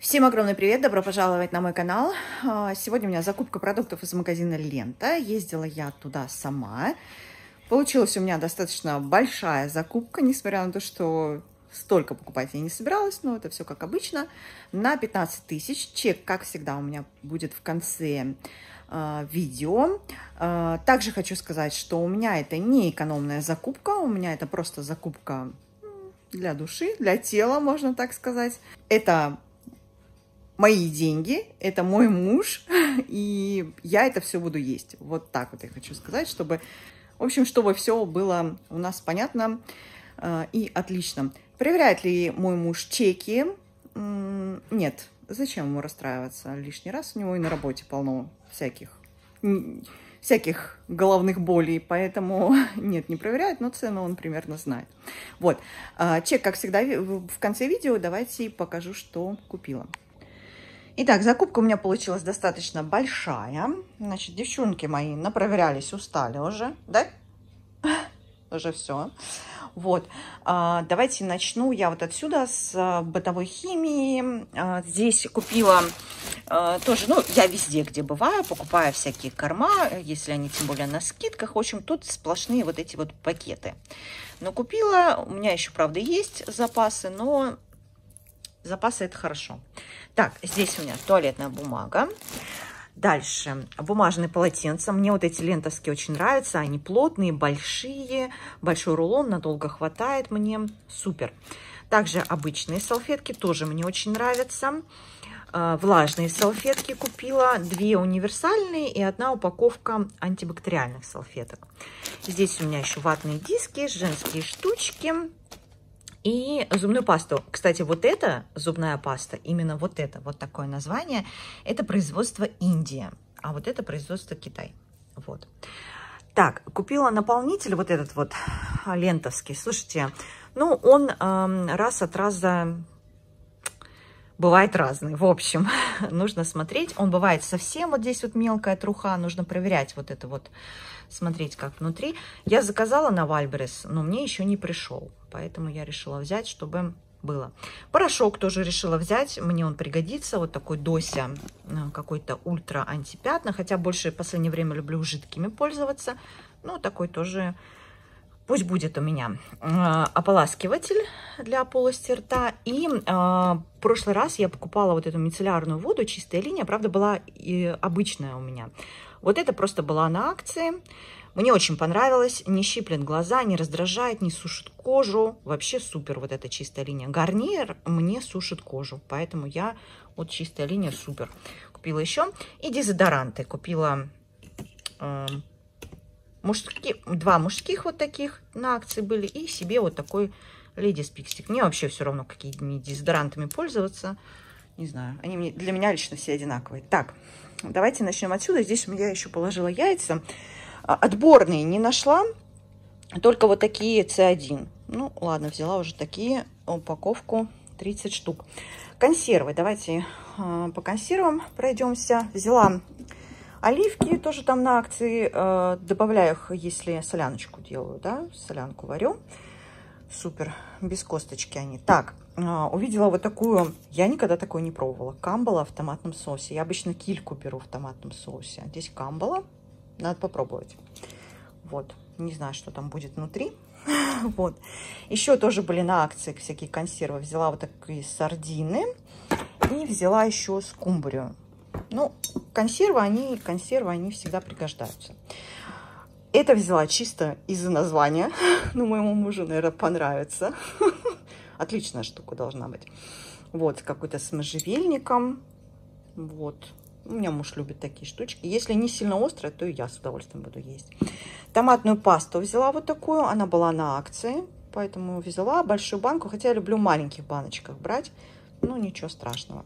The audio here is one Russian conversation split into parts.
Всем огромный привет, добро пожаловать на мой канал. А, сегодня у меня закупка продуктов из магазина Лента. Ездила я туда сама. Получилась у меня достаточно большая закупка, несмотря на то, что столько покупать я не собиралась, но это все как обычно. На 15 тысяч. Чек, как всегда, у меня будет в конце э, видео. Э, также хочу сказать, что у меня это не экономная закупка, у меня это просто закупка для души, для тела, можно так сказать. Это мои деньги, это мой муж, и я это все буду есть. Вот так вот я хочу сказать, чтобы, в общем, чтобы все было у нас понятно э, и отлично. Проверяет ли мой муж чеки? Нет. Зачем ему расстраиваться лишний раз? У него и на работе полно всяких всяких головных болей, поэтому нет, не проверяет, но цену он примерно знает. Вот, а, чек, как всегда, в конце видео давайте покажу, что купила. Итак, закупка у меня получилась достаточно большая. Значит, девчонки мои напроверялись, устали уже, да? Уже все. Вот, а, давайте начну я вот отсюда с а, бытовой химии. А, здесь купила тоже, ну, я везде, где бываю, покупаю всякие корма, если они тем более на скидках. В общем, тут сплошные вот эти вот пакеты. Но купила, у меня еще, правда, есть запасы, но запасы это хорошо. Так, здесь у меня туалетная бумага. Дальше бумажные полотенца. Мне вот эти лентовские очень нравятся. Они плотные, большие. Большой рулон, надолго хватает мне. Супер. Также обычные салфетки тоже мне очень нравятся. А, влажные салфетки купила. Две универсальные и одна упаковка антибактериальных салфеток. Здесь у меня еще ватные диски, женские штучки. И зубную пасту. Кстати, вот эта зубная паста, именно вот это, вот такое название, это производство Индия, а вот это производство Китай. Вот. Так, купила наполнитель вот этот вот лентовский. Слушайте, ну он э, раз от раза бывает разный. В общем, нужно смотреть. Он бывает совсем вот здесь вот мелкая труха. Нужно проверять вот это вот, смотреть как внутри. Я заказала на Вальберес, но мне еще не пришел. Поэтому я решила взять, чтобы было. Порошок тоже решила взять. Мне он пригодится. Вот такой Дося, э, какой-то ультра антипятна. Хотя больше в последнее время люблю жидкими пользоваться. Ну, такой тоже Пусть будет у меня э, ополаскиватель для полости рта. И э, в прошлый раз я покупала вот эту мицеллярную воду, чистая линия. Правда, была и обычная у меня. Вот это просто была на акции. Мне очень понравилось. Не щиплет глаза, не раздражает, не сушит кожу. Вообще супер вот эта чистая линия. Гарниер мне сушит кожу. Поэтому я вот чистая линия супер. Купила еще. И дезодоранты. Купила... Мужские, два мужских вот таких на акции были, и себе вот такой Леди Спикстик. Мне вообще все равно, какими дезодорантами пользоваться. Не знаю, они мне, для меня лично все одинаковые. Так, давайте начнем отсюда. Здесь я еще положила яйца. А, отборные не нашла, только вот такие C1. Ну, ладно, взяла уже такие, упаковку 30 штук. Консервы, давайте э, по консервам пройдемся. Взяла Оливки тоже там на акции. Э, добавляю их, если соляночку делаю, да, солянку варю. Супер, без косточки они. Так, э, увидела вот такую, я никогда такое не пробовала. Камбала в томатном соусе. Я обычно кильку беру в томатном соусе. А здесь камбала, надо попробовать. Вот, не знаю, что там будет внутри. Вот. Еще тоже были на акции всякие консервы. Взяла вот такие сардины. И взяла еще скумбрию. Ну, консервы, они, консервы, они всегда пригождаются. Это взяла чисто из-за названия. Ну, моему мужу, наверное, понравится. Отличная штука должна быть. Вот, какой-то с можжевельником. Вот. У меня муж любит такие штучки. Если не сильно острая, то и я с удовольствием буду есть. Томатную пасту взяла вот такую. Она была на акции. Поэтому взяла большую банку. Хотя я люблю маленьких баночках брать. Ну, ничего страшного.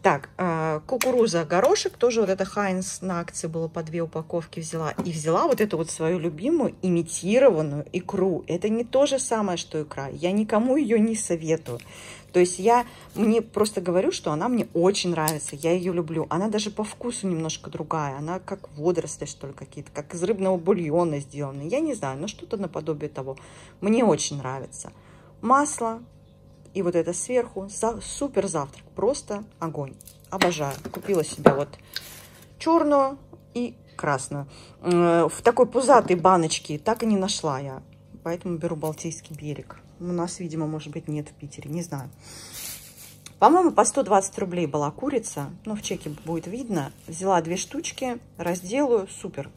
Так, э, кукуруза, горошек, тоже вот это Хайнс на акции было по две упаковки взяла. И взяла вот эту вот свою любимую имитированную икру. Это не то же самое, что икра. Я никому ее не советую. То есть я мне просто говорю, что она мне очень нравится, я ее люблю. Она даже по вкусу немножко другая. Она как водоросли, что ли, какие-то, как из рыбного бульона сделаны. Я не знаю, но что-то наподобие того. Мне очень нравится. Масло, И вот это сверху. Супер завтрак. Просто огонь. Обожаю. Купила себе вот черную и красную. Э, в такой пузатой баночке так и не нашла я. Поэтому беру Балтийский берег. У нас, видимо, может быть, нет в Питере. Не знаю. По-моему, по 120 рублей была курица. Ну, в чеке будет видно. Взяла две штучки, разделаю. Супер.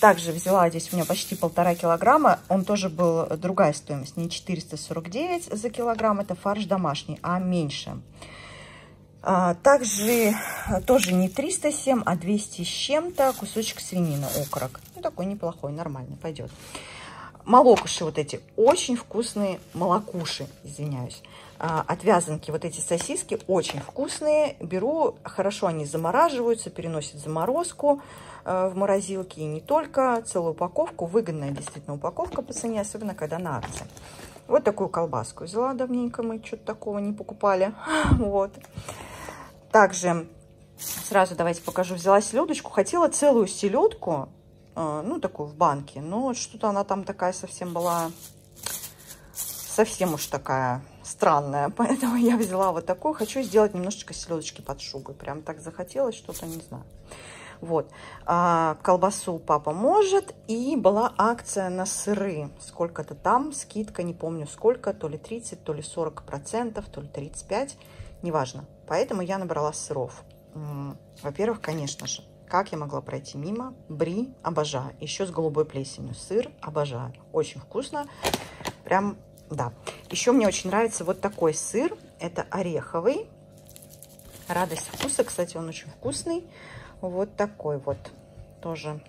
Также взяла здесь у меня почти полтора килограмма. Он тоже был другая стоимость. Не 449 за килограмм. Это фарш домашний, а меньше. А, также тоже не 307, а 200 с чем-то. Кусочек свинины, окорок. Ну, такой неплохой, нормальный, пойдет. Молокуши вот эти. Очень вкусные молокуши, извиняюсь. А, от вязанки вот эти сосиски очень вкусные. Беру, хорошо они замораживаются, переносят заморозку. Э, в морозилке и не только. Целую упаковку. Выгодная действительно упаковка по цене, особенно когда на акции. Вот такую колбаску взяла давненько. Мы что-то такого не покупали. Вот. Также сразу давайте покажу. Взяла селедочку. Хотела целую селедку. Э, ну, такую в банке. Но что-то она там такая совсем была... Совсем уж такая странная. Поэтому я взяла вот такую. Хочу сделать немножечко селедочки под шубой. Прям так захотелось что-то, не знаю. Вот. А, колбасу папа может. И была акция на сыры. Сколько-то там, скидка, не помню сколько, то ли 30, то ли 40 процентов, то ли 35, неважно. Поэтому я набрала сыров. Во-первых, конечно же, как я могла пройти мимо? Бри обожаю. Еще с голубой плесенью. Сыр обожаю. Очень вкусно. Прям, да. Еще мне очень нравится вот такой сыр. Это ореховый. Радость вкуса. Кстати, он очень вкусный. Вот такой вот тоже.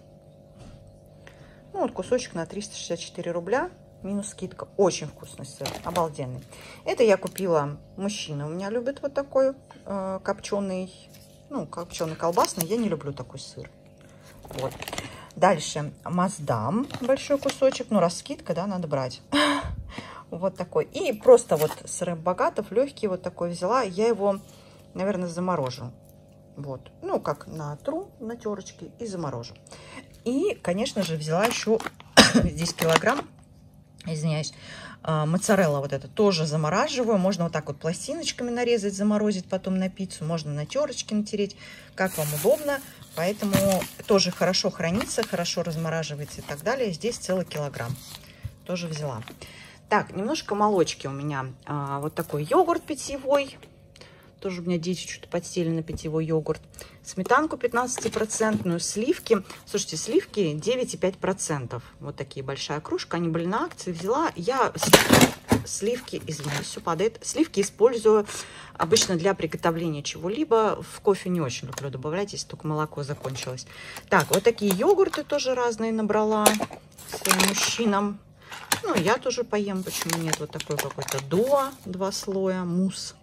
Ну, вот кусочек на 364 рубля. Минус скидка. Очень вкусный сыр. Обалденный. Это я купила. Мужчина у меня любит вот такой э, копченый, ну, копченый колбасный. Я не люблю такой сыр. Вот. Дальше Маздам. Большой кусочек. Ну, раз скидка, да, надо брать. Вот такой. И просто вот сыр Богатов, легкий вот такой взяла. Я его, наверное, заморожу. Вот. Ну, как на тру, на терочке и заморожу. И, конечно же, взяла еще здесь килограмм, извиняюсь, а, моцарелла вот это тоже замораживаю. Можно вот так вот пластиночками нарезать, заморозить потом на пиццу. Можно на терочке натереть, как вам удобно. Поэтому тоже хорошо хранится, хорошо размораживается и так далее. Здесь целый килограмм. Тоже взяла. Так, немножко молочки у меня. А, вот такой йогурт питьевой. Тоже у меня дети что-то подсели на питьевой йогурт. Сметанку 15%, сливки. Слушайте, сливки 9,5%. Вот такие большая кружка. Они были на акции. Взяла. Я сливки, извиняюсь, все падает. Сливки использую обычно для приготовления чего-либо. В кофе не очень люблю добавлять, если только молоко закончилось. Так, вот такие йогурты тоже разные набрала своим мужчинам. Ну, я тоже поем, почему нет. Вот такой какой-то дуа, два слоя, мусс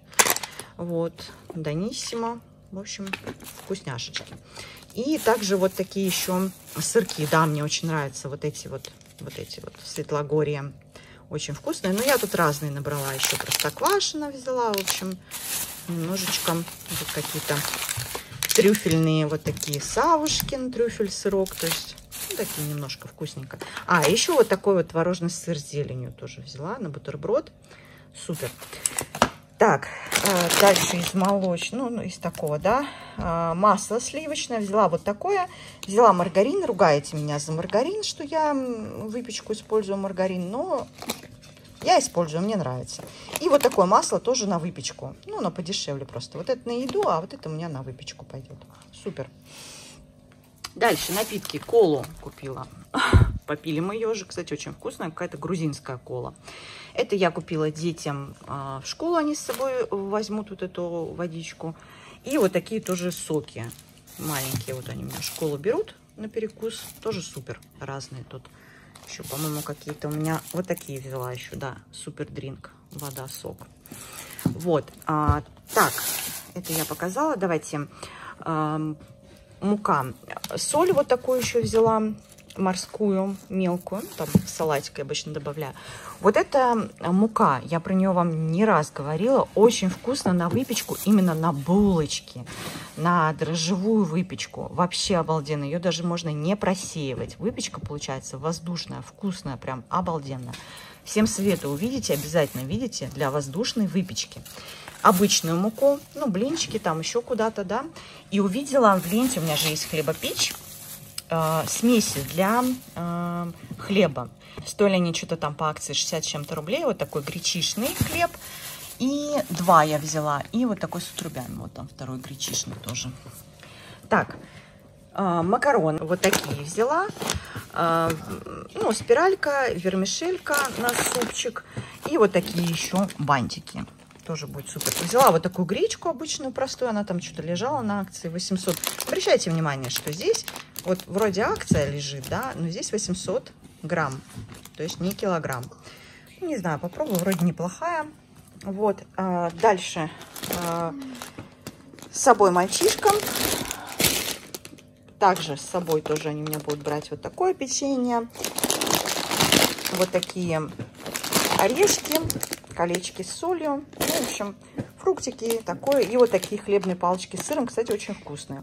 вот, Даниссимо. В общем, вкусняшечки. И также вот такие еще сырки. Да, мне очень нравятся вот эти вот, вот эти вот Светлогорье. Очень вкусные. Но я тут разные набрала. Еще простоквашино взяла. В общем, немножечко вот какие-то трюфельные вот такие савушкин, трюфель, сырок. То есть ну, такие немножко вкусненько. А, еще вот такой вот творожный сыр с зеленью тоже взяла на бутерброд. Супер. Так, э, дальше из молочного, ну, из такого, да, э, масло сливочное. Взяла вот такое. Взяла маргарин. Ругаете меня за маргарин, что я выпечку использую маргарин, но я использую, мне нравится. И вот такое масло тоже на выпечку. Ну, оно подешевле просто. Вот это на еду, а вот это у меня на выпечку пойдет. Супер. Дальше напитки. Колу купила. Попили мы ее же, кстати, очень вкусная. Какая-то грузинская кола. Это я купила детям а, в школу, они с собой возьмут вот эту водичку. И вот такие тоже соки маленькие, вот они у меня в школу берут на перекус. Тоже супер, разные тут. Еще, по-моему, какие-то у меня вот такие взяла еще, да, супер дринк, вода, сок. Вот, а, так, это я показала. Давайте, а, мука. Соль вот такую еще взяла морскую, мелкую, там салатик я обычно добавляю. Вот эта мука, я про нее вам не раз говорила, очень вкусно на выпечку, именно на булочки, на дрожжевую выпечку. Вообще обалденно, ее даже можно не просеивать. Выпечка получается воздушная, вкусная, прям обалденно. Всем советую, увидите, обязательно видите, для воздушной выпечки. Обычную муку, ну, блинчики там еще куда-то, да. И увидела в ленте, у меня же есть хлебопечь, э, смеси для э, хлеба. Стоили они что-то там по акции 60 чем-то рублей. Вот такой гречишный хлеб. И два я взяла. И вот такой с отрубями. Вот там второй гречишный тоже. Так, э, макароны вот такие взяла. Э, ну, спиралька, вермишелька на супчик. И вот такие еще бантики тоже будет супер. Взяла вот такую гречку обычную, простую, она там что-то лежала на акции, 800. Обращайте внимание, что здесь вот вроде акция лежит, да, но здесь 800 грамм, то есть не килограмм. Не знаю, попробую, вроде неплохая. Вот, а, дальше а, с собой мальчишкам. Также с собой тоже они у меня будут брать вот такое печенье. Вот такие орешки, колечки с солью. Ну, в общем, фруктики такое. И вот такие хлебные палочки с сыром, кстати, очень вкусные.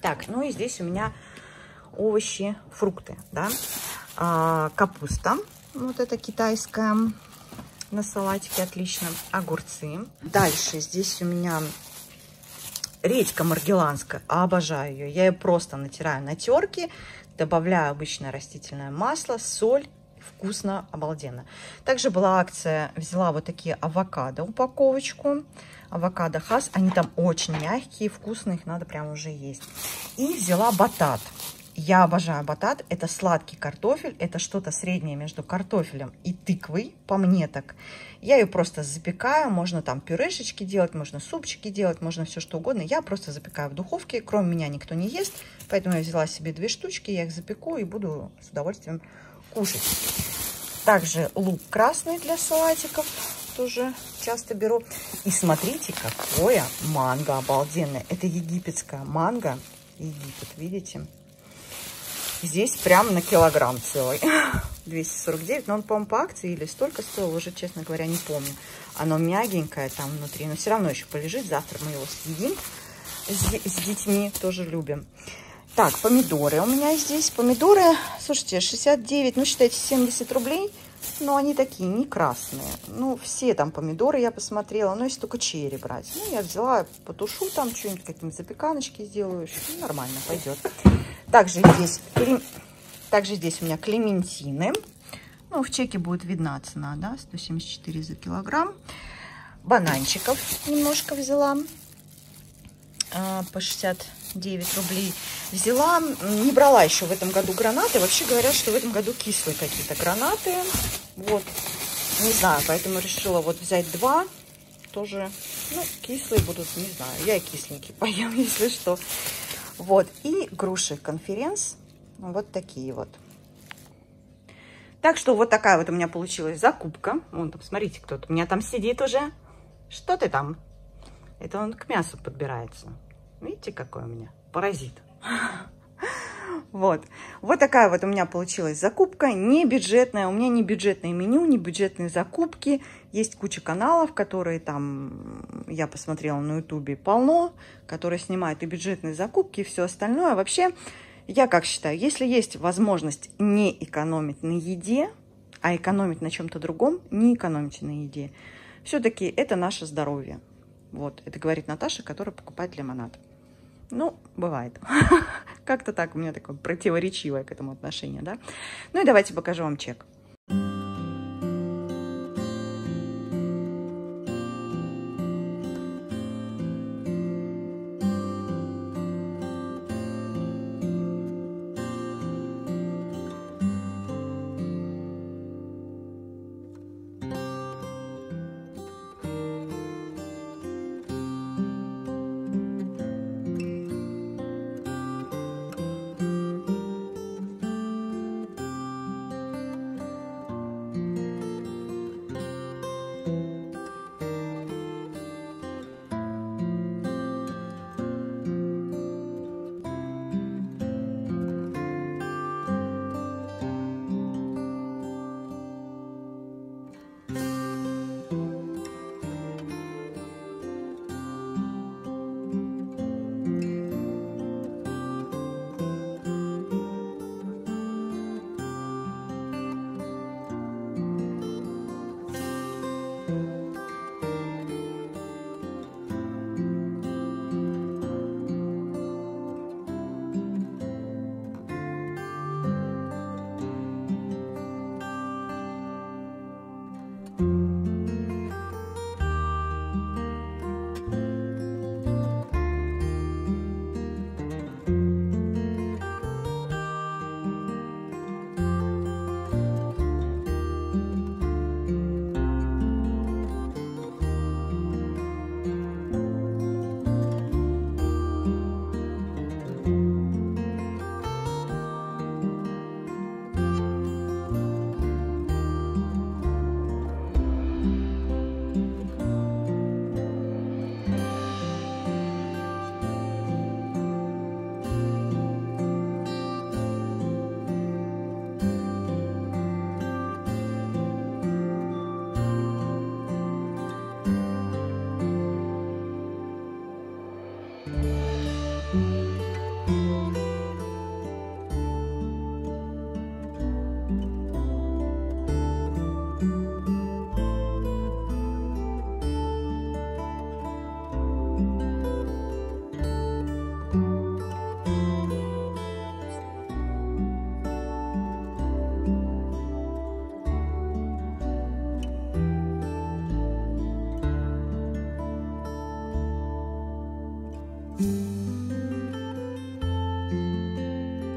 Так, ну и здесь у меня овощи, фрукты, да. А, капуста, вот это китайская, на салатике отлично. Огурцы. Дальше здесь у меня редька маргеланская, обожаю ее. Я ее просто натираю на терке, добавляю обычное растительное масло, соль вкусно, обалденно. Также была акция, взяла вот такие авокадо упаковочку авокадо хас. Они там очень мягкие, вкусные, их надо прям уже есть. И взяла батат. Я обожаю батат. Это сладкий картофель. Это что-то среднее между картофелем и тыквой, по мне так. Я ее просто запекаю. Можно там пюрешечки делать, можно супчики делать, можно все что угодно. Я просто запекаю в духовке. Кроме меня никто не ест. Поэтому я взяла себе две штучки. Я их запеку и буду с удовольствием кушать. Также лук красный для салатиков тоже часто беру. И смотрите, какое манго обалденное. Это египетская манго. Египет, видите? Здесь прям на килограмм целый. 249. Но он, по-моему, по акции или столько стоил, уже, честно говоря, не помню. Оно мягенькое там внутри, но все равно еще полежит. Завтра мы его съедим с, с детьми, тоже любим. Так, помидоры у меня здесь. Помидоры, слушайте, 69, ну, считайте, 70 рублей. Но они такие, не красные. Ну, все там помидоры я посмотрела, но если только черри брать. Ну, я взяла, потушу там что-нибудь, какие-нибудь запеканочки сделаю. Ну, нормально пойдет. Также здесь, также здесь у меня клементины. Ну, в чеке будет видна цена, да, 174 за килограмм. Бананчиков немножко взяла по 69 рублей взяла. Не брала еще в этом году гранаты. Вообще говорят, что в этом году кислые какие-то гранаты. Вот. Не знаю, поэтому решила вот взять два. Тоже, ну, кислые будут, не знаю. Я и кисленькие поем, если что. Вот. И груши конференц. Вот такие вот. Так что вот такая вот у меня получилась закупка. Вон там, смотрите, кто-то у меня там сидит уже. Что ты там? Это он к мясу подбирается. Видите, какой у меня паразит. Вот. Вот такая вот у меня получилась закупка. Не бюджетная. У меня не бюджетное меню, не бюджетные закупки. Есть куча каналов, которые там, я посмотрела на ютубе, полно, которые снимают и бюджетные закупки, и все остальное. Вообще, я как считаю, если есть возможность не экономить на еде, а экономить на чем-то другом, не экономите на еде. Все-таки это наше здоровье. Вот, это говорит Наташа, которая покупает лимонад. Ну, бывает. Как-то так у меня такое противоречивое к этому отношение, да? Ну и давайте покажу вам чек.